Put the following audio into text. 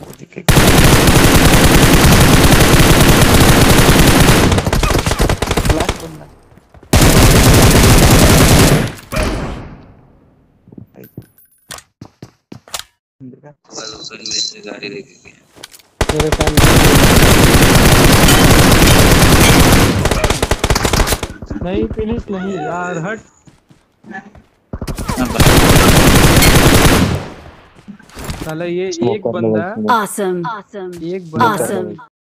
वो दिखे लास्ट बंदा देखा बस उसन से गाड़ी लेके गया मेरे सामने नहीं फिनिश नहीं, यार, हट। साला ये एक बंदा आसम आसम एक बंदा